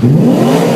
Mm-hmm.